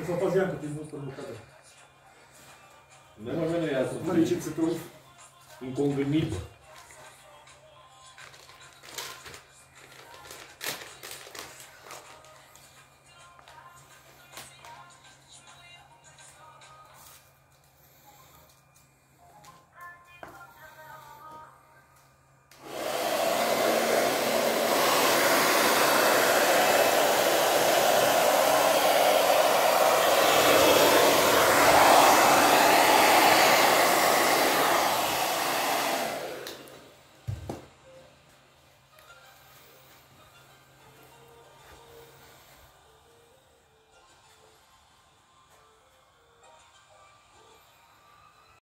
Eu s-o fac Ianca, din nostru bucată. Meno, meno, ja sam Mărice, ți tu. inconvenit.